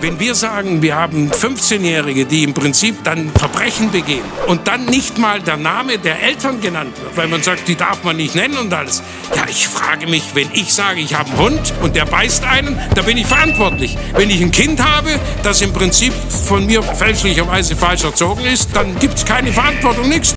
Wenn wir sagen, wir haben 15-Jährige, die im Prinzip dann Verbrechen begehen und dann nicht mal der Name der Eltern genannt wird, weil man sagt, die darf man nicht nennen und alles. Ja, ich frage mich, wenn ich sage, ich habe einen Hund und der beißt einen, da bin ich verantwortlich. Wenn ich ein Kind habe, das im Prinzip von mir fälschlicherweise falsch erzogen ist, dann gibt es keine Verantwortung, nichts.